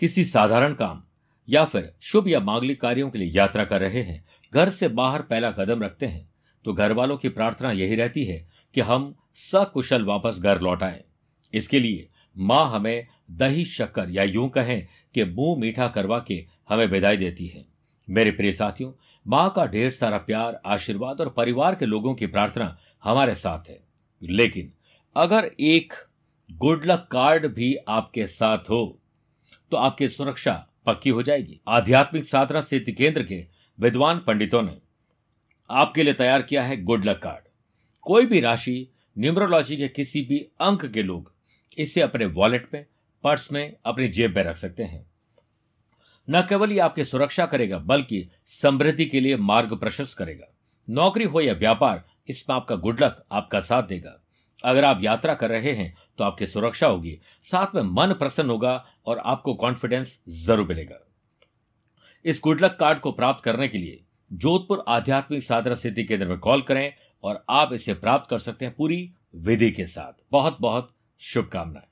किसी साधारण काम या फिर शुभ या मांगलिक कार्यों के लिए यात्रा कर रहे हैं, घर से बाहर पहला कदम रखते हैं तो घर वालों की प्रार्थना यही रहती है कि हम सकुशल वापस घर लौट आए। इसके लिए माँ हमें दही शक्कर या यूँ कहें कि मुँह मीठा करवा के हमें विदाई देती है। मेरे प्रिय साथियों, माँ का ढेर सारा प्यार, आशीर्वाद और परिवार के लोगों की प्रार्थना हमारे साथ है। लेकिन अगर एक गुड लक कार्ड भी आपके साथ हो तो आपकी सुरक्षा पक्की हो जाएगी। आध्यात्मिक साधना सिद्धि केंद्र के विद्वान पंडितों ने आपके लिए तैयार किया है गुड लक कार्ड। कोई भी राशि, न्यूमरोलॉजी के किसी भी अंक के लोग इसे अपने वॉलेट में, पर्स में, अपनी जेब में रख सकते हैं। न केवल ये आपकी सुरक्षा करेगा, बल्कि समृद्धि के लिए मार्ग प्रशस्त करेगा। नौकरी हो या व्यापार, इसमें आपका गुड लक आपका साथ देगा। अगर आप यात्रा कर रहे हैं तो आपकी सुरक्षा होगी। साथ में मन प्रसन्न होगा और आपको कॉन्फिडेंस ज़रूर मिलेगा। इस गुडलक कार्ड को प्राप्त करने के लिए जोधपुर आध्यात्मिक साधना सिद्धि केंद्र में कॉल करें और आप इसे प्राप्त कर सकते हैं पूरी विधि के साथ। बहुत बहुत शुभकामनाएँ।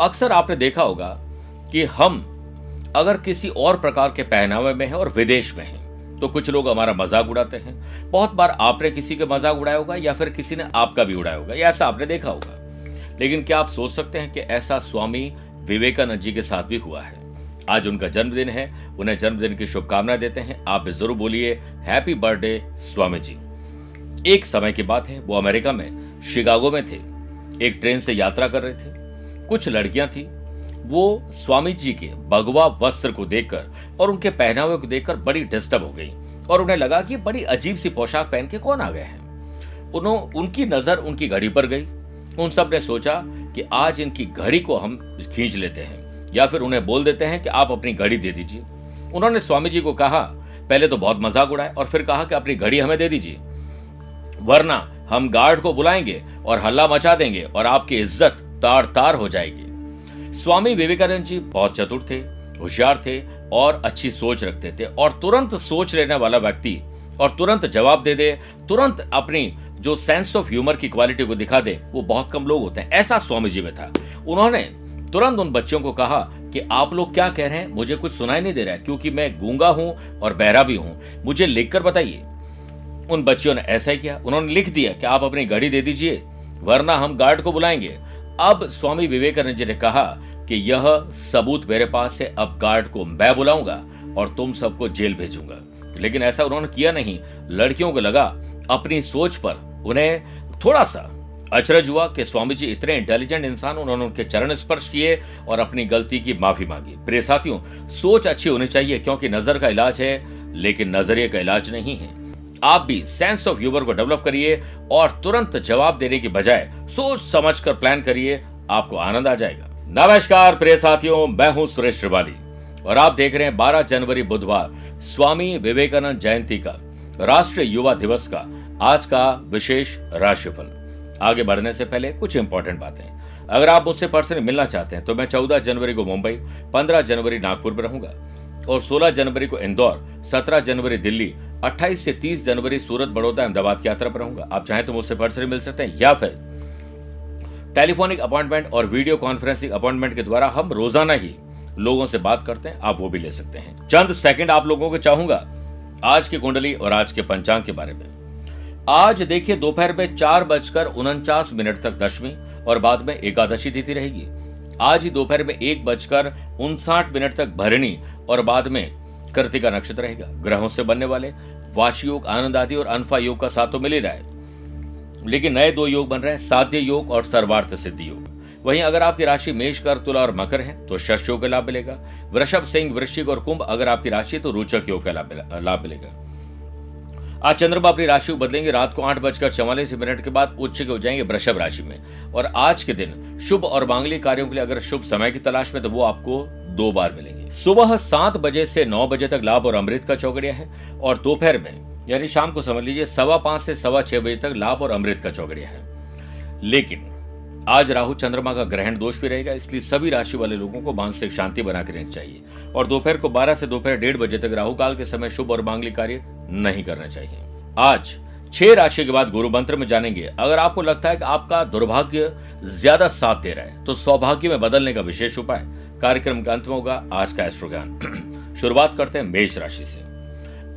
अक्सर आपने देखा होगा कि हम अगर किसी और प्रकार के पहनावे में है और विदेश में है तो कुछ लोग हमारा मज़ाक उड़ाते हैं। बहुत बार आपने किसी का मज़ाक उड़ाया होगा या फिर किसी ने आपका भी उड़ाया होगा, या ऐसा आपने देखा होगा। लेकिन क्या आप सोच सकते हैं कि ऐसा स्वामी विवेकानंद जी के साथ भी हुआ है? आज उनका जन्मदिन है, उन्हें जन्मदिन की शुभकामनाएँ देते हैं। आप ज़रूर बोलिए हैप्पी बर्थडे स्वामी जी. एक समय की बात है, वो अमेरिका में, शिकागो में थे। एक ट्रेन से यात्रा कर रहे थे। कुछ लड़कियाँ थी वो स्वामी जी के भगवा वस्त्र को देखकर और उनके पहनावे को देखकर बड़ी डिस्टर्ब हो गई और उन्हें लगा कि बड़ी अजीब सी पोशाक पहन के कौन आ गए हैं। उन्होंने उनकी नज़र उनकी घड़ी पर गई। उन सबने सोचा कि आज इनकी घड़ी को हम खींच लेते हैं या फिर उन्हें बोल देते हैं कि आप अपनी घड़ी दे दीजिए। उन्होंने स्वामी जी को कहा, पहले तो बहुत मज़ाक उड़ाए और फिर कहा कि अपनी घड़ी हमें दे दीजिए। वरना हम गार्ड को बुलाएँगे और हल्ला मचा देंगे और आपकी इज़्ज़त तार तार हो जाएगी। स्वामी विवेकानंद जी बहुत चतुर थे, होशियार थे और अच्छी सोच रखते थे और तुरंत सोच लेने वाला व्यक्ति और तुरंत जवाब दे दे, तुरंत अपनी जो सेंस ऑफ़ ह्यूमर की क्वालिटी को दिखा दे, वो बहुत कम लोग होते हैं। ऐसा स्वामी जी में था। उन्होंने तुरंत उन बच्चों को कहा कि आप लोग क्या कह रहे हैं? मुझे कुछ सुनाई नहीं दे रहा है, क्योंकि मैं गूँगा हूँ और बहरा भी हूँ। मुझे लिखकर बताइए। उन बच्चों ने ऐसा ही किया। उन्होंने लिख दिया कि आप अपनी घड़ी दे दीजिए, वरना हम गार्ड को बुलाएँगे। अब स्वामी विवेकानंद जी ने कहा कि यह सबूत मेरे पास है, अब गार्ड को मैं बुलाऊँगा और तुम सबको जेल भेजूँगा। लेकिन ऐसा उन्होंने किया नहीं। लड़कियों को लगा अपनी सोच पर। उन्हें थोड़ा सा अचरज हुआ कि स्वामी जी इतने इंटेलिजेंट इंसान उन्होंने उनके चरण स्पर्श किए और अपनी गलती की माफ़ी मांगी। प्रिय साथियों, सोच अच्छी होनी चाहिए क्योंकि नज़र का इलाज है, लेकिन नज़रिए का इलाज नहीं है। आप भी सेंस ऑफ़ ह्यूमर को डेवलप करिए और तुरंत जवाब देने की बजाय सोच समझ कर प्लान करिए, आपको आनंद आ जाएगा। नमस्कार, प्रिय साथियों, मैं हूँ सुरेश श्रिवाली और आप देख रहे हैं 12 जनवरी बुधवार, स्वामी विवेकानंद जयंती का, राष्ट्रीय युवा दिवस का, आज का विशेष राशिफल। आगे बढ़ने से पहले कुछ इंपॉर्टेंट बातें। अगर आप मुझसे पर्सनली मिलना चाहते हैं तो मैं 14 जनवरी को मुंबई 15 जनवरी नागपुर में रहूँगा और 16 जनवरी को इंदौर 17 जनवरी दिल्ली 28 से 30 जनवरी सूरत, बड़ौदा, अहमदाबाद की यात्रा पर रहूँगा। आप चाहें तो मुझसे पर्सनली मिल सकते हैं या फिर टेलीफोनिक अपॉइंटमेंट और वीडियो कॉन्फ्रेंसिंग अपॉइंटमेंट के द्वारा हम रोज़ाना ही लोगों से बात करते हैं। आप वो भी ले सकते हैं। चंद सेकंड आप लोगों को चाहूँगा आज की कुंडली और आज के पंचांग के बारे में। आज देखिए, दोपहर में चार बजकर उनचास मिनट तक दशमी और बाद में एकादशी तिथि रहेगी। आज ही दोपहर में एक बजकर उनसाठ मिनट तक भरणी और बाद में कृतिका नक्षत्र रहेगा। ग्रहों से बनने वाले वाश योग, आनंद आदि और अनफा योग का साथ तो मिल ही रहा है। लेकिन नए दो योग बन रहे हैं, साध्य योग और सर्वार्थ सिद्धि योग। वहीं अगर आपकी राशि मेष कर तुला और मकर है तो शश योग का लाभ मिलेगा। वृषभ, सिंह, वृश्चिक और कुंभ अगर आपकी राशि तो रोचक योग का लाभ मिलेगा। आज चंद्रमा अपनी राशि को बदलेंगे, रात को आठ बजकर चौवालीस मिनट के बाद उच्च के हो जाएँगे वृषभ राशि में। और आज के दिन शुभ और मांगलिक कार्यों के लिए अगर शुभ समय की तलाश में तो वो आपको दो बार मिलेंगे। सुबह सात बजे से नौ बजे तक लाभ और अमृत का चौकड़िया है और दोपहर में, यानी शाम को समझ लीजिए, सवा पाँच से सवा छह बजे तक लाभ और अमृत का चौकड़िया है। लेकिन, आज राहु चंद्रमा का ग्रहण दोष भी रहेगा, इसलिए सभी राशि वाले लोगों को मानसिक शांति बना के रहनी चाहिए। और दोपहर को 12 से दोपहर डेढ़ बजे तक राहु काल के समय शुभ और मांगलिक कार्य नहीं करना चाहिए। आज, छह राशि के बाद गुरु मंत्र में जानेंगे। अगर आपको लगता है कि आपका दुर्भाग्य ज़्यादा साथ दे रहा है तो सौभाग्य में बदलने का विशेष उपाय। कार्यक्रम का अंत में होगा आज का एस्ट्रो ज्ञान शुरुआत करते हैं मेष राशि से।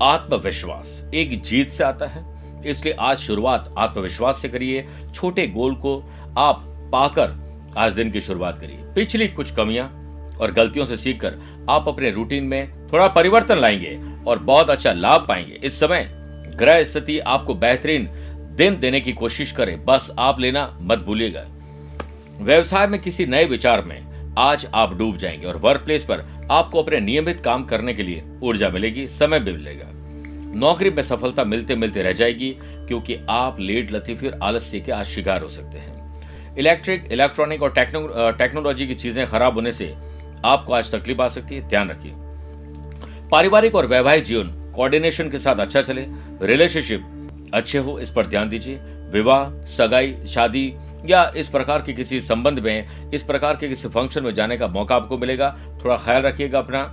आत्मविश्वास, एक जीत से आता है। इसलिए आज शुरुआत आत्मविश्वास से करिए। छोटे गोल को आप पाकर आज दिन की शुरुआत करिए। पिछली कुछ कमियाँ और गलतियों से सीखकर आप अपने रूटीन में थोड़ा परिवर्तन लाएँगे और बहुत अच्छा लाभ पाएँगे। इस समय ग्रह स्थिति आपको बेहतरीन दिन देने की कोशिश करे। बस आप लेना मत भूलिएगा। व्यवसाय में किसी नए विचार में आज आप डूब जाएँगे और वर्क प्लेस पर आपको अपने नियमित काम करने के लिए ऊर्जा मिलेगी, समय भी मिलेगा। नौकरी में सफलता मिलते मिलते रह जाएगी, क्योंकि आप लेट लतीफी और आलस्य के आज शिकार हो सकते हैं। इलेक्ट्रिक इलेक्ट्रॉनिक और टेक्नोलॉजी की चीज़ें खराब होने से आपको आज तकलीफ़ आ सकती है, ध्यान रखिए। पारिवारिक और वैवाहिक जीवन कोऑर्डिनेशन के साथ अच्छा चले। रिलेशनशिप अच्छे हो, इस पर ध्यान दीजिए। विवाह, सगाई, शादी या इस प्रकार के किसी संबंध में, इस प्रकार के किसी फ़ंक्शन में जाने का मौका आपको मिलेगा। थोड़ा ख्याल रखिएगा अपना।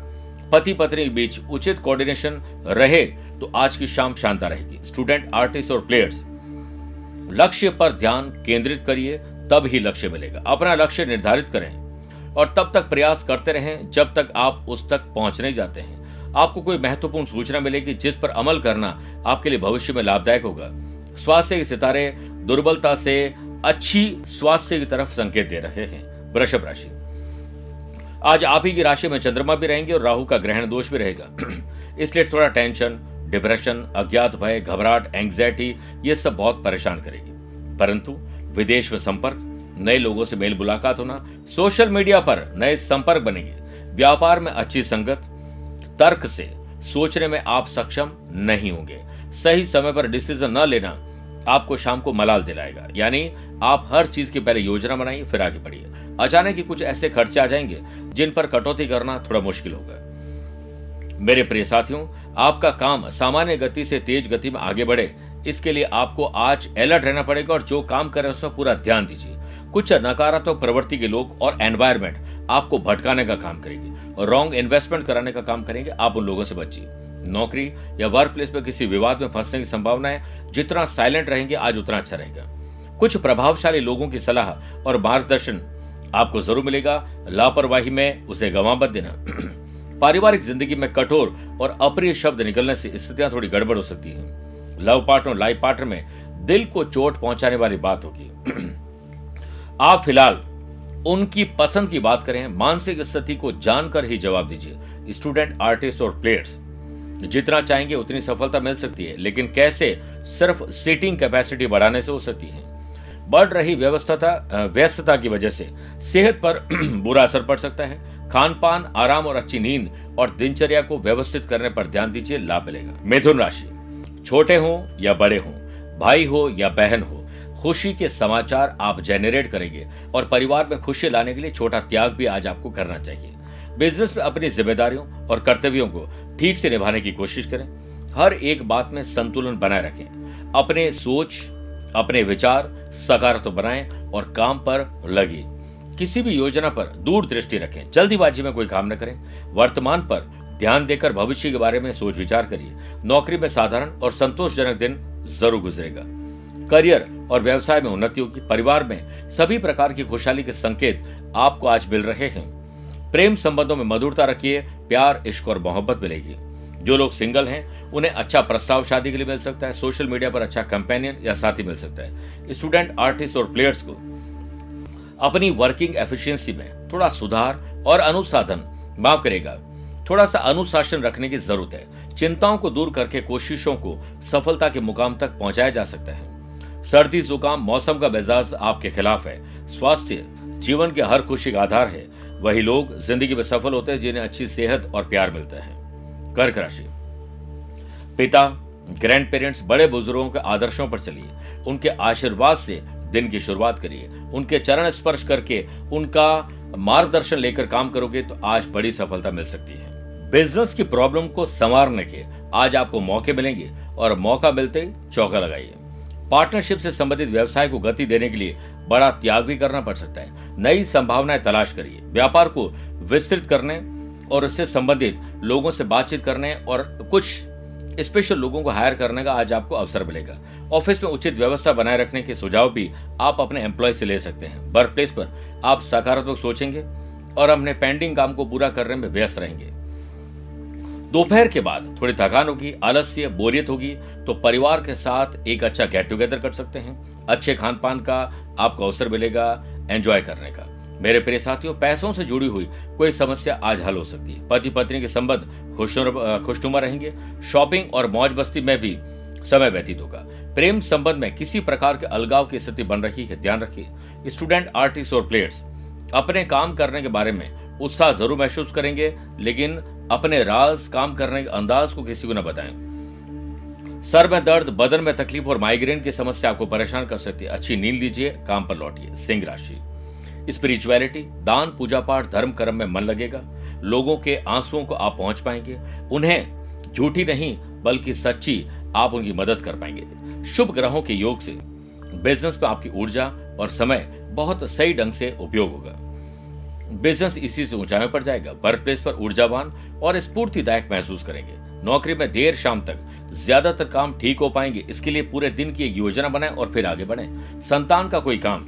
पति पत्नी के बीच उचित कोऑर्डिनेशन रहे तो आज की शाम शानदार रहेगी। स्टूडेंट आर्टिस्ट और प्लेयर्स लक्ष्य पर ध्यान केंद्रित करिए, तब ही लक्ष्य मिलेगा। अपना लक्ष्य निर्धारित करें और तब तक प्रयास करते रहें जब तक आप उस तक पहुँच नहीं जाते हैं। आपको कोई महत्वपूर्ण सूचना मिलेगी जिस पर अमल करना आपके लिए भविष्य में लाभदायक होगा। स्वास्थ्य के सितारे दुर्बलता से अच्छी स्वास्थ्य की तरफ़ संकेत दे रहे हैं, वृषभ राशि। आज आप ही की राशि में चंद्रमा भी रहेंगे और राहु का ग्रहण दोष भी रहेगा। इसलिए थोड़ा टेंशन, डिप्रेशन, अज्ञात भय, घबराहट एंग्जाइटी ये सब बहुत परेशान करेगी। परंतु विदेश में संपर्क, नए लोगों से मेल मुलाकात होना, सोशल मीडिया पर नए संपर्क बनेंगे। व्यापार में अच्छी संगत, तर्क से सोचने में आप सक्षम नहीं होंगे। सही समय पर डिसीज़न न लेना आपको शाम को मलाल दिलाएगा। यानी आप हर चीज़ की पहले योजना बनाइए, फिर आगे बढ़िए। अचानक ही कुछ ऐसे खर्चे आ जाएँगे, जिन पर कटौती करना थोड़ा मुश्किल होगा। मेरे प्रिय साथियों, आपका काम सामान्य गति से तेज गति में आगे बढ़े। इसके लिए आपको आज अलर्ट रहना पड़ेगा और जो काम कर उसमें पूरा ध्यान दीजिए। कुछ नकारात्मक प्रवृत्ति के लोग और एनवायरमेंट आपको भटकाने का काम करेंगे रॉन्ग इन्वेस्टमेंट कराने का काम करेंगे। आप उन लोगों से बचिए। नौकरी या वर्क प्लेस में किसी विवाद में फंसने की संभावना है। जितना साइलेंट रहेंगे, आज उतना अच्छा रहेगा। कुछ प्रभावशाली लोगों की सलाह और मार्गदर्शन आपको ज़रूर मिलेगा। लापरवाही में उसे गंवा मत देना। पारिवारिक ज़िंदगी में कठोर और अप्रिय शब्द निकलने से स्थितियाँ थोड़ी गड़बड़ हो सकती हैं। लव पार्टनर लाइफ पार्टनर में दिल को चोट पहुँचाने वाली बात होगी। आप फ़िलहाल उनकी पसंद की बात करें, मानसिक स्थिति को जानकर ही जवाब दीजिए। स्टूडेंट, आर्टिस्ट और प्लेयर्स, जितना चाहेंगे उतनी सफलता मिल सकती है, लेकिन कैसे? सिर्फ़ सीटिंग कैपेसिटी बढ़ाने से हो सकती है। बढ़ रही व्यवस्था व्यस्तता की वजह से सेहत पर बुरा असर पड़ सकता है। खान पान आराम और अच्छी नींद और दिनचर्या को व्यवस्थित करने पर ध्यान दीजिए, लाभ मिलेगा। मिथुन राशि, छोटे हो या बड़े हो, भाई हो या बहन हो, खुशी के समाचार आप जेनरेट करेंगे और परिवार में खुशी लाने के लिए छोटा त्याग भी आज आपको करना चाहिए। बिज़नेस में अपनी जिम्मेदारियों और कर्तव्यों को ठीक से निभाने की कोशिश करें। हर एक बात में संतुलन बनाए रखें। अपने सोच अपने विचार सकारात्मक बनाएँ और काम पर लगे। किसी भी योजना पर दूर दृष्टि रखें। जल्दीबाजी में कोई काम न करें। वर्तमान पर ध्यान देकर भविष्य के बारे में सोच विचार करिए। नौकरी में साधारण और संतोषजनक दिन ज़रूर गुजरेगा। करियर और व्यवसाय में उन्नति होगी। परिवार में सभी प्रकार की खुशहाली के संकेत आपको आज मिल रहे हैं। प्रेम संबंधों में मधुरता रखिए। प्यार, इश्क और मोहब्बत मिलेगी। जो लोग सिंगल हैं, उन्हें अच्छा प्रस्ताव शादी के लिए मिल सकता है, सोशल मीडिया पर अच्छा कंपेनियन या साथी मिल सकता है। स्टूडेंट, आर्टिस्ट और प्लेयर्स को अपनी वर्किंग एफिशिएंसी में थोड़ा सुधार और अनुसाधन माफ़ करेगा थोड़ा सा अनुशासन रखने की ज़रूरत है। चिंताओं को दूर करके कोशिशों को सफलता के मुकाम तक पहुँचाया जा सकता है। सर्दी, जुकाम, मौसम का मिजाज आपके खिलाफ है। स्वास्थ्य, जीवन के हर खुशी का आधार है। वही लोग ज़िंदगी में सफल होते हैं जिन्हें अच्छी सेहत और प्यार मिलता है। कर्क राशि। पिता ग्रैंड पेरेंट्स बड़े बुज़ुर्गों के आदर्शों पर चलिए। उनके आशीर्वाद से दिन की शुरुआत करिए। उनके चरण स्पर्श करके उनका मार्गदर्शन लेकर काम करोगे तो आज बड़ी सफलता मिल सकती है। बिज़नेस की प्रॉब्लम को संवारने के आज आपको मौके मिलेंगे और मौका मिलते ही चौका लगाइए। पार्टनरशिप से संबंधित व्यवसाय को गति देने के लिए बड़ा त्याग भी करना पड़ सकता है। नई संभावनाएँ तलाश करिए। व्यापार को विस्तृत करने और उससे संबंधित लोगों से बातचीत करने और कुछ स्पेशल लोगों को हायर करने का आज आपको अवसर मिलेगा। ऑफ़िस में उचित व्यवस्था बनाए रखने के सुझाव भी आप अपने एम्प्लॉय से ले सकते हैं। वर्क प्लेस पर आप सकारात्मक सोचेंगे और अपने पेंडिंग काम को पूरा करने में व्यस्त रहेंगे। दोपहर के बाद थोड़ी थकान होगी, आलस्य, बोरियत होगी तो परिवार के साथ एक अच्छा गेट टुगेदर कर सकते हैं। अच्छे खान पान का आपको अवसर मिलेगा एंजॉय करने का। मेरे प्रिय साथियों, पैसों से जुड़ी हुई कोई समस्या आज हल हो सकती है। पति पत्नी के संबंध खुशनुमा रहेंगे। शॉपिंग और मौज बस्ती में भी समय व्यतीत होगा। प्रेम संबंध में किसी प्रकार के अलगाव की स्थिति बन रही है, ध्यान रखिए। स्टूडेंट, आर्टिस्ट और प्लेयर्स अपने काम करने के बारे में उत्साह ज़रूर महसूस करेंगे, लेकिन अपने राज काम करने के अंदाज को किसी को न बताएँ। सर में दर्द, बदन में तकलीफ़ और माइग्रेन की समस्या आपको परेशान कर सकती है। अच्छी नींद लीजिए, काम पर लौटिए। सिंह राशि। स्पिरिचुअलिटी दान, पूजा पाठ, धर्म, कर्म में मन लगेगा। लोगों के आंसुओं को आप पहुँच पाएँगे। उन्हें झूठी नहीं, बल्कि सच्ची आप उनकी मदद कर पाएँगे। शुभ ग्रहों के योग से बिज़नेस में आपकी ऊर्जा और समय बहुत सही ढंग से उपयोग होगा। बिज़नेस इसी से ऊंचाई पर जाएगा। वर्क प्लेस पर ऊर्जावान और स्फूर्तिदायक महसूस करेंगे। नौकरी में देर शाम तक ज़्यादातर काम ठीक हो पाएँगे। इसके लिए पूरे दिन की एक योजना बनाएँ और फिर आगे बढ़ें। संतान का कोई काम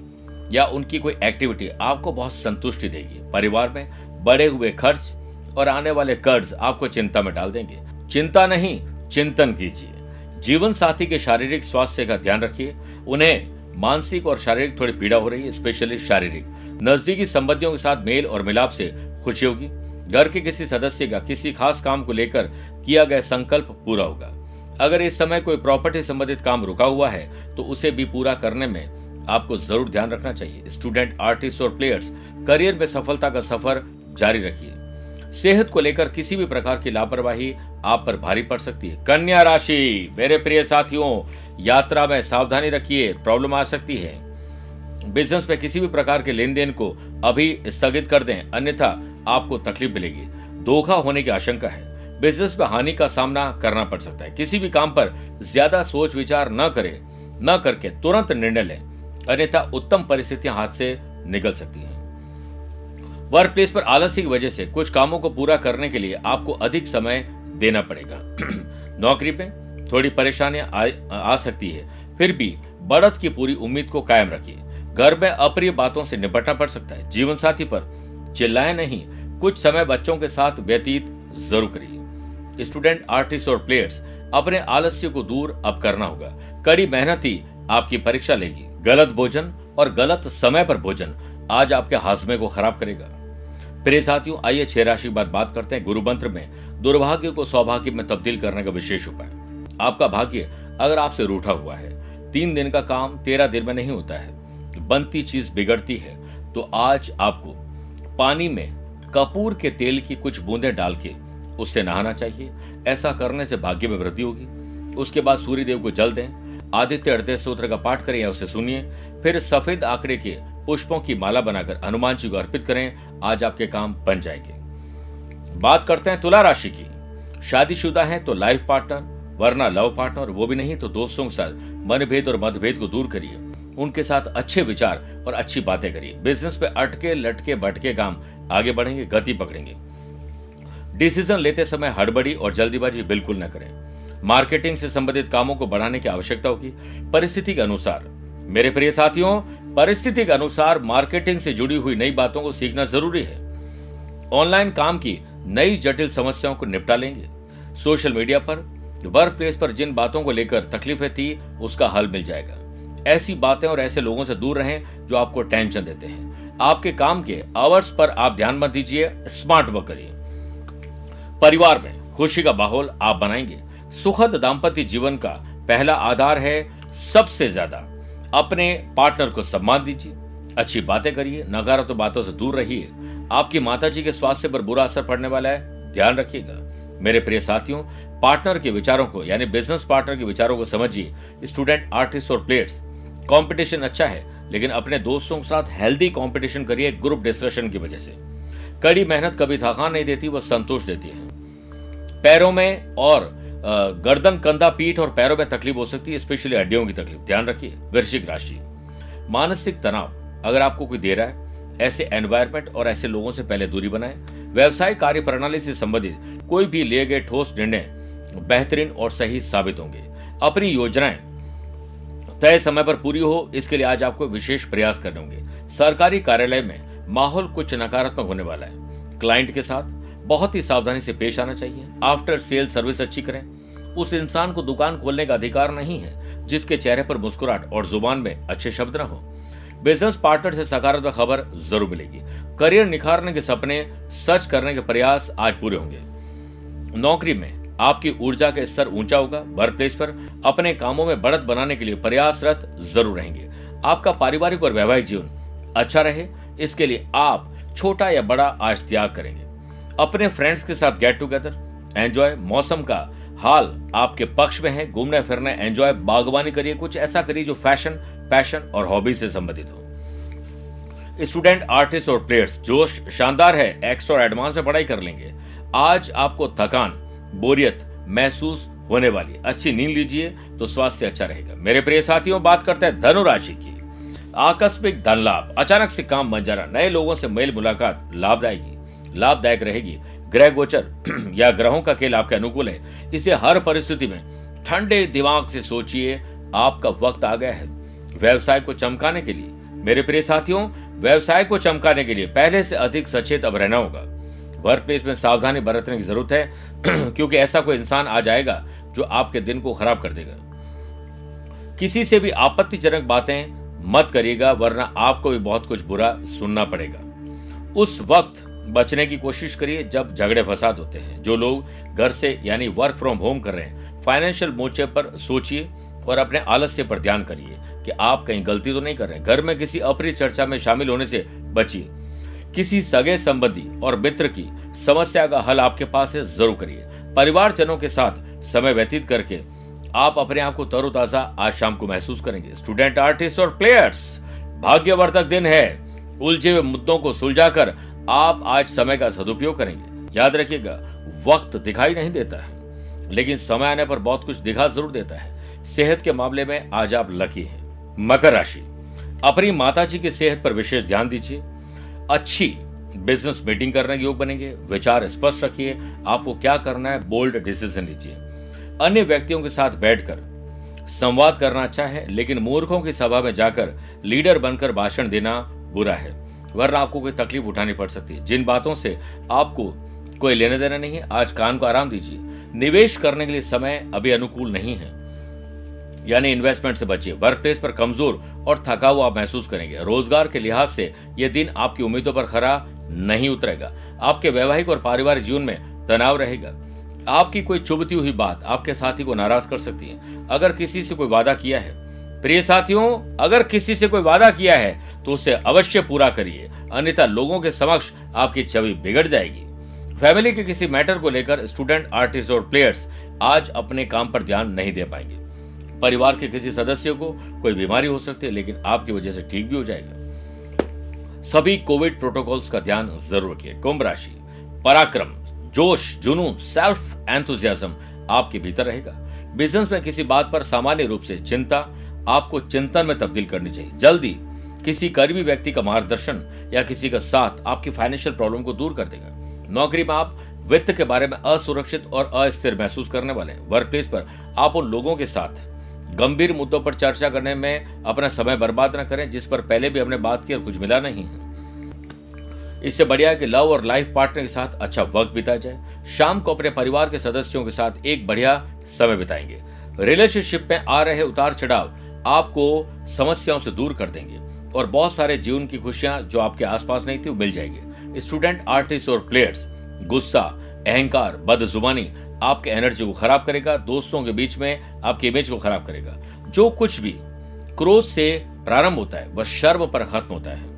या उनकी कोई एक्टिविटी आपको बहुत संतुष्टि देगी। परिवार में बढ़े हुए खर्च और आने वाले कर्ज आपको चिंता में डाल देंगे। चिंता नहीं, चिंतन कीजिए। जीवन साथी के शारीरिक स्वास्थ्य का ध्यान रखिए। उन्हें मानसिक और शारीरिक थोड़ी पीड़ा हो रही है स्पेशली शारीरिक। नजदीकी संबंधियों के साथ मेल और मिलाप से खुशी होगी। घर के किसी सदस्य का किसी खास काम को लेकर किया गया संकल्प पूरा होगा। अगर इस समय कोई प्रॉपर्टी संबंधित काम रुका हुआ है तो उसे भी पूरा करने में आपको ज़रूर ध्यान रखना चाहिए। स्टूडेंट आर्टिस्ट और प्लेयर्स करियर में सफलता का सफ़र जारी रखिए। सेहत को लेकर किसी भी प्रकार की लापरवाही आप पर भारी पड़ सकती है। कन्या राशि, मेरे प्रिय साथियों, यात्रा में सावधानी रखिए प्रॉब्लम आ सकती है। बिज़नेस में किसी भी प्रकार के लेन देन को अभी स्थगित कर दें, अन्यथा आपको तकलीफ़ मिलेगी। धोखा होने की आशंका है। बिज़नेस में हानि का सामना करना पड़ सकता है। किसी भी काम पर ज़्यादा सोच विचार न करें, न करके तुरंत निर्णय लें। अन्यथा उत्तम परिस्थितियाँ हाथ से निकल सकती हैं। वर्क प्लेस पर आलस्य की वजह से कुछ कामों को पूरा करने के लिए आपको अधिक समय देना पड़ेगा। नौकरी पे थोड़ी परेशानियाँ आ, आ सकती है फिर भी बढ़त की पूरी उम्मीद को कायम रखिए। घर में अप्रिय बातों से निपटना पड़ सकता है। जीवन साथी पर चिल्लाए नहीं कुछ समय बच्चों के साथ व्यतीत ज़रूर करिए। स्टूडेंट आर्टिस्ट और प्लेयर्स अपने आलस्य को दूर अब करना होगा। कड़ी मेहनत ही आपकी परीक्षा लेगी। गलत भोजन और गलत समय पर भोजन आज आपके हाजमे को खराब करेगा। प्रिय साथियों, आइए छह राशि बाद बात करते हैं गुरु मंत्र में। दुर्भाग्य को सौभाग्य में तब्दील करने का विशेष उपाय। आपका भाग्य अगर आपसे रूठा हुआ है, तीन दिन का काम तेरह दिन में नहीं होता है, बनती चीज़ बिगड़ती है तो आज आपको पानी में कपूर के तेल की कुछ बूंदें डाल के उससे नहाना चाहिए। ऐसा करने से भाग्य में वृद्धि होगी। उसके बाद सूर्य देव को जल दें। आदित्य हृदय सूत्र का पाठ करें या उसे सुनिए, फिर सफ़ेद आंकड़े के पुष्पों की माला बनाकर हनुमान जी को अर्पित करें, आज आपके काम बन जाएँगे। बात करते हैं तुला राशि की। शादीशुदा है तो लाइफ पार्टनर, वरना लव पार्टनर, वो भी नहीं तो दोस्तों के साथ मनभेद और मतभेद को दूर करिए। उनके साथ अच्छे विचार और अच्छी बातें करिए। बिज़नेस पे अटके, लटके, भटके काम आगे बढ़ेंगे, गति पकड़ेंगे। डिसीज़न लेते समय हड़बड़ी और जल्दीबाजी बिल्कुल न करें। मार्केटिंग से संबंधित कामों को बढ़ाने की आवश्यकता होगी। परिस्थिति के अनुसार। मेरे प्रिय साथियों, परिस्थिति के अनुसार मार्केटिंग से जुड़ी हुई नई बातों को सीखना ज़रूरी है। ऑनलाइन काम की नई जटिल समस्याओं को निपटा लेंगे। सोशल मीडिया पर वर्क प्लेस पर जिन बातों को लेकर तकलीफें थी, उसका हल मिल जाएगा। ऐसी बातें और ऐसे लोगों से दूर रहें जो आपको टेंशन देते हैं। आपके काम के आवर्स पर आप ध्यान मत दीजिए स्मार्ट वर्क करिए। परिवार में खुशी का माहौल आप बनाएँगे। सुखद दाम्पत्य जीवन का पहला आधार है सबसे ज़्यादा। अपने पार्टनर को सम्मान दीजिए, अच्छी बातें करिए, नकारात्मक तो बातों से दूर रहिए। आपकी माता जी के स्वास्थ्य पर बुरा असर पड़ने वाला है, ध्यान रखिएगा। मेरे प्रिय साथियों, पार्टनर के विचारों को, यानी बिज़नेस पार्टनर के विचारों को समझिए। स्टूडेंट आर्टिस्ट और प्लेयर्स कंपटीशन अच्छा है, लेकिन अपने दोस्तों के साथ हेल्दी कंपटीशन करिए ग्रुप डिस्कशन की वजह से। कड़ी मेहनत कभी थकान नहीं देती वह संतोष देती है। पैरों में और गर्दन, कंधा, पीठ और पैरों में तकलीफ़ हो सकती है स्पेशली हड्डियों की तकलीफ़। ध्यान रखिए, वृश्चिक राशि। मानसिक तनाव, अगर आपको कोई दे रहा है, ऐसे एनवायरमेंट और ऐसे लोगों से पहले दूरी बनाए। व्यवसाय कार्य प्रणाली से संबंधित कोई भी लिए गए ठोस निर्णय बेहतरीन और सही साबित होंगे। अपनी योजनाएँ तय समय पर पूरी हो, इसके लिए आज आपको विशेष प्रयास करने होंगे। सरकारी कार्यालय में माहौल कुछ नकारात्मक होने वाला है। क्लाइंट के साथ बहुत ही सावधानी से पेश आना चाहिए। आफ्टर सेल सर्विस अच्छी करें। उस इंसान को दुकान खोलने का अधिकार नहीं है, जिसके चेहरे पर मुस्कुराहट और ज़ुबान में अच्छे शब्द न हो। बिज़नेस पार्टनर से सकारात्मक खबर ज़रूर मिलेगी। करियर निखारने के सपने सच करने के प्रयास आज पूरे होंगे। नौकरी में आपकी ऊर्जा का स्तर ऊँचा होगा। वर्क प्लेस पर अपने कामों में बढ़त बनाने के लिए प्रयासरत ज़रूर रहेंगे। आपका पारिवारिक और वैवाहिक जीवन अच्छा रहे। इसके लिए आप छोटा या बड़ा आज त्याग करेंगे। अपने फ्रेंड्स के साथ गेट टुगेदर एंजॉय मौसम का हाल आपके पक्ष में है, घूमने फिरने एंजॉय बागवानी करिए, कुछ ऐसा करिए जो फ़ैशन पैशन और हॉबी से संबंधित हो। स्टूडेंट आर्टिस्ट और प्लेयर्स जोश शानदार है एक्स्ट्रा और एडवांस में पढ़ाई कर लेंगे। आज आपको थकान, बोरियत महसूस होने वाली अच्छी नींद लीजिए तो स्वास्थ्य अच्छा रहेगा। मेरे प्रिय साथियों, बात करते हैं धनु राशि की। आकस्मिक धन लाभ, अचानक से काम बन जाना, नए लोगों से मेल मुलाकात लाभदायक लाभदायक रहेगी। ग्रह गोचर या ग्रहों का खेल आपके अनुकूल है। इसलिए हर परिस्थिति में ठंडे दिमाग से सोचिए, आपका वक्त आ गया है। व्यवसाय को चमकाने के लिए, मेरे प्रिय साथियों, व्यवसाय को चमकाने के लिए पहले से अधिक सचेत अब रहना होगा। वर्क प्लेस में सावधानी बरतने की ज़रूरत है, क्योंकि ऐसा कोई इंसान आ जाएगा जो आपके दिन को खराब कर देगा। किसी से भी आपत्तिजनक बातें मत करिएगा, वरना आपको भी बहुत कुछ बुरा सुनना पड़ेगा। उस वक्त बचने की कोशिश करिए जब झगड़े फसाद होते हैं। जो लोग घर से, यानी वर्क फ्रॉम होम कर रहे हैं फाइनेंशियल मोर्चे पर सोचिए और अपने आलस्य पर ध्यान करिए कि आप कहीं गलती तो नहीं कर रहे घर में किसी अप्रिय चर्चा में शामिल होने से बचिए। किसी सगे संबंधी और मित्र की समस्या का हल आपके पास है, ज़रूर करिए। परिवारजनों के साथ समय व्यतीत करके आप अपने आप को तरोताजा आज शाम को महसूस करेंगे। स्टूडेंट आर्टिस्ट और प्लेयर्स भाग्यवर्धक दिन है। उलझे हुए मुद्दों को सुलझाकर आप आज समय का सदुपयोग करेंगे। याद रखिएगा, वक्त दिखाई नहीं देता है, लेकिन समय आने पर बहुत कुछ दिखा ज़रूर देता है। सेहत के मामले में आज आप लकी हैं। मकर राशि। अपनी माता जी की सेहत पर विशेष ध्यान दीजिए। अच्छी बिज़नेस मीटिंग करने के योग बनेंगे। विचार स्पष्ट रखिए। आपको क्या करना है बोल्ड डिसीज़न लीजिए। अन्य व्यक्तियों के साथ बैठकर संवाद करना अच्छा है, लेकिन मूर्खों की सभा में जाकर लीडर बनकर भाषण देना बुरा है। वरना आपको कोई तकलीफ़ उठानी पड़ सकती है। जिन बातों से आपको कोई लेने देना नहीं है, आज कान को आराम दीजिए। निवेश करने के लिए समय अभी अनुकूल नहीं है। यानी इन्वेस्टमेंट से बचिए। वर्क प्लेस पर कमज़ोर और थका हुआ आप महसूस करेंगे। रोज़गार के लिहाज से यह दिन आपकी उम्मीदों पर खरा नहीं उतरेगा। आपके वैवाहिक और पारिवारिक जीवन में तनाव रहेगा। आपकी कोई चुभती हुई बात आपके साथी को नाराज़ कर सकती है। अगर किसी से कोई वादा किया है, प्रिय साथियों, अगर किसी से कोई वादा किया है तो उसे अवश्य पूरा करिए, अन्यथा लोगों के समक्ष आपकी छवि बिगड़ जाएगी। फैमिली के किसी मैटर को लेकर स्टूडेंट, आर्टिस्ट और प्लेयर्स आज अपने काम पर ध्यान नहीं दे पाएँगे। परिवार के किसी सदस्य को कोई बीमारी हो सकती है, लेकिन आपकी वजह से ठीक भी हो जाएगा। सभी कोविड प्रोटोकॉल्स का ध्यान ज़रूर रखिए। कुंभ राशि, पराक्रम, जोश जुनून सेल्फ एंथुजियाज्म आपके भीतर रहेगा। बिज़नेस में किसी बात पर सामान्य रूप से चिंता, आपको चिंतन में तब्दील करनी चाहिए। जल्दी किसी करीबी व्यक्ति का मार्गदर्शन या किसी का साथ आपकी फाइनेंशियल प्रॉब्लम को दूर कर देगा। नौकरी में आप वित्त के बारे में असुरक्षित और अस्थिर महसूस करने वाले वर्क प्लेस पर आप उन लोगों के साथ गंभीर मुद्दों पर चर्चा करने में अपना समय बर्बाद न करें, जिस पर पहले भी हमने बात की और कुछ मिला नहीं है। इससे बढ़िया है कि लव और लाइफ पार्टनर के साथ अच्छा वक्त बिता जाए। शाम को अपने परिवार के सदस्यों के साथ एक बढ़िया समय बिताएँगे। रिलेशनशिप में आ रहे उतार चढ़ाव आपको समस्याओं से दूर कर देंगे। और बहुत सारे जीवन की खुशियाँ जो आपके आसपास नहीं थी, वो मिल जाएगी। स्टूडेंट, आर्टिस्ट और प्लेयर्स, गुस्सा, अहंकार, बदजुबानी, आपके एनर्जी को खराब करेगा, दोस्तों के बीच में आपकी इमेज को खराब करेगा। जो कुछ भी क्रोध से प्रारंभ होता है, वह शर्म पर खत्म होता है।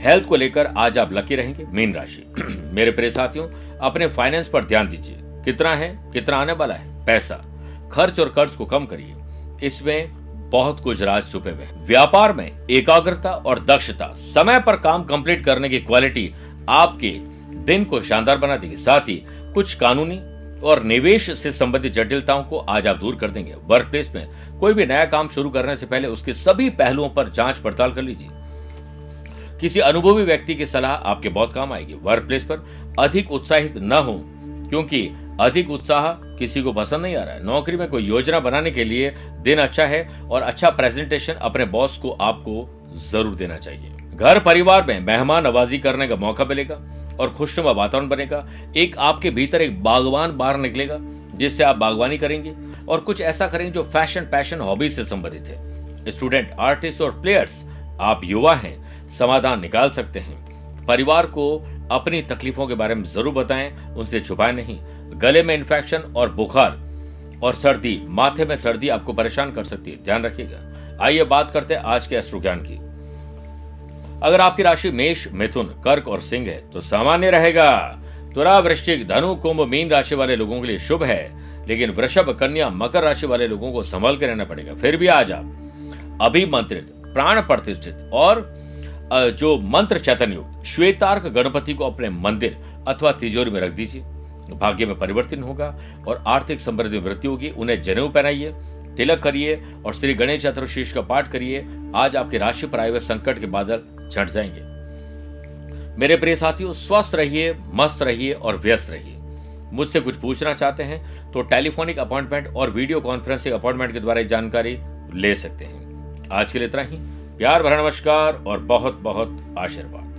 हेल्थ को लेकर आज आप लकी रहेंगे, मीन राशि। मेरे प्रिय साथियों, अपने फाइनेंस पर ध्यान दीजिए। कितना है, कितना आने वाला है? पैसा। खर्च और कर्ज को कम करिए। इसमें बहुत कुछ राज छुपे हुए व्यापार में एकाग्रता और दक्षता, समय पर काम कंप्लीट करने की क्वालिटी आपके दिन को शानदार बना देगी। साथ ही कुछ कानूनी और निवेश से संबंधित जटिलताओं को आज आप दूर कर देंगे। वर्क प्लेस में कोई भी नया काम शुरू करने से पहले उसके सभी पहलुओं पर जाँच पड़ताल कर लीजिए। किसी अनुभवी व्यक्ति की सलाह आपके बहुत काम आएगी। वर्क प्लेस पर अधिक उत्साहित न हो, क्योंकि अधिक उत्साह किसी को पसंद नहीं आ रहा है। नौकरी में कोई योजना बनाने के लिए दिन अच्छा है और अच्छा प्रेजेंटेशन अपने बॉस को, आपको ज़रूर देना चाहिए। घर परिवार में मेहमान नवाजी करने का मौका मिलेगा और खुशनुमा वातावरण बनेगा। एक आपके भीतर एक बागवान बाहर निकलेगा, जिससे आप बागवानी करेंगे और कुछ ऐसा करेंगे जो फ़ैशन पैशन हॉबी से संबंधित है। स्टूडेंट आर्टिस्ट और प्लेयर्स आप युवा हैं, समाधान निकाल सकते हैं। परिवार को अपनी तकलीफों के बारे में ज़रूर बताएँ, उनसे छुपाएँ नहीं। गले में इन्फेक्शन और बुखार और सर्दी, माथे में सर्दी आपको परेशान कर सकती है। ध्यान रखिएगा। आइए बात करते हैं आज के अश्रु ज्ञान की। अगर आपकी राशि मेष, मिथुन, कर्क और सिंह है तो सामान्य रहेगा। तुरा वृश्चिक धनु, कुंभ, मीन राशि वाले लोगों के लिए शुभ है, लेकिन वृषभ, कन्या, मकर राशि वाले लोगों को संभल के रहना पड़ेगा। फिर भी आज आप अभिमंत्रित, प्राण प्रतिष्ठित और जो मंत्र चैतन्य युक्त, श्वेतार्क गणपति को अपने मंदिर अथवा तिजोरी में रख दीजिए। भाग्य में परिवर्तन होगा और आर्थिक समृद्धि में वृद्धि होगी। उन्हें जनेऊ पहनाइए, तिलक करिए और श्री गणेश चतुर्शीष का पाठ करिए। आज आपकी राशि पर आए हुए संकट के बादल छट जाएँगे। मेरे प्रिय साथियों, स्वस्थ रहिए, मस्त रहिए और व्यस्त रहिए। मुझसे कुछ पूछना चाहते हैं तो टेलीफोनिक अपॉइंटमेंट और वीडियो कॉन्फ्रेंसिंग अपॉइंटमेंट के द्वारा जानकारी ले सकते हैं। आज के लिए इतना ही। प्यार भरा नमस्कार और बहुत बहुत आशीर्वाद।